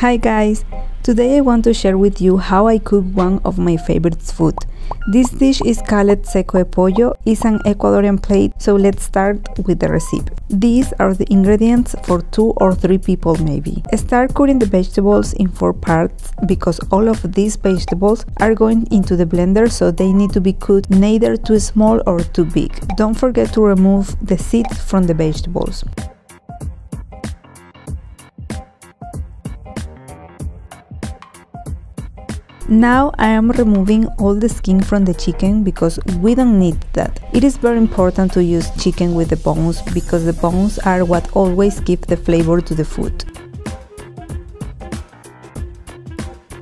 Hi guys! Today I want to share with you how I cook one of my favorite food. This dish is called seco de pollo, it's an Ecuadorian plate, so let's start with the recipe. These are the ingredients for two or three people maybe. Start cutting the vegetables in four parts because all of these vegetables are going into the blender so they need to be cooked neither too small or too big. Don't forget to remove the seeds from the vegetables. Now I am removing all the skin from the chicken because we don't need that. It is very important to use chicken with the bones because the bones are what always give the flavor to the food.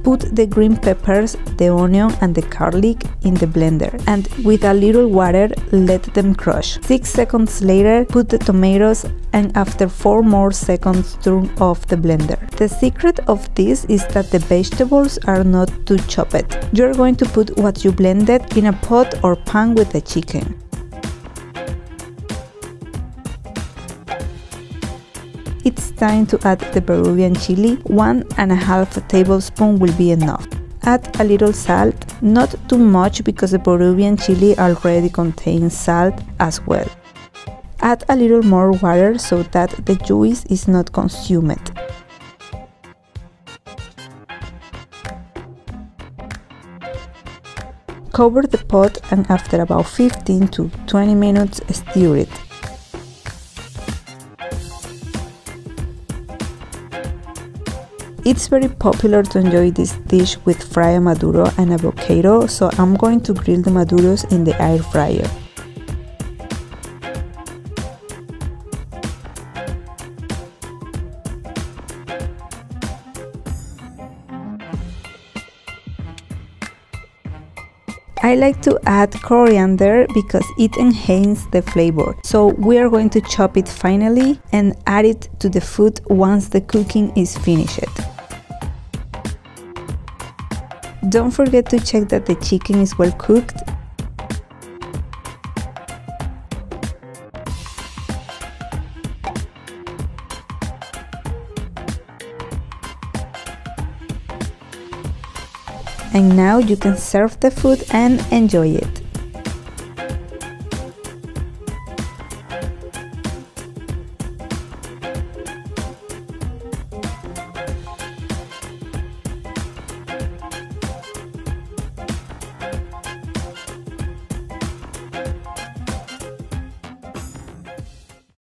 Put the green peppers, the onion and the garlic in the blender and with a little water let them crush. 6 seconds later put the tomatoes and after 4 more seconds turn off the blender. The secret of this is that the vegetables are not too chopped. You're going to put what you blended in a pot or pan with the chicken. It's time to add the Peruvian chili, one and a half tablespoon will be enough. Add a little salt, not too much because the Peruvian chili already contains salt as well. Add a little more water so that the juice is not consumed. Cover the pot and after about 15 to 20 minutes stir it. It's very popular to enjoy this dish with fried maduro and avocado, so I'm going to grill the maduros in the air fryer. I like to add coriander because it enhances the flavor. So we are going to chop it finally and add it to the food once the cooking is finished. Don't forget to check that the chicken is well cooked. And now you can serve the food and enjoy it.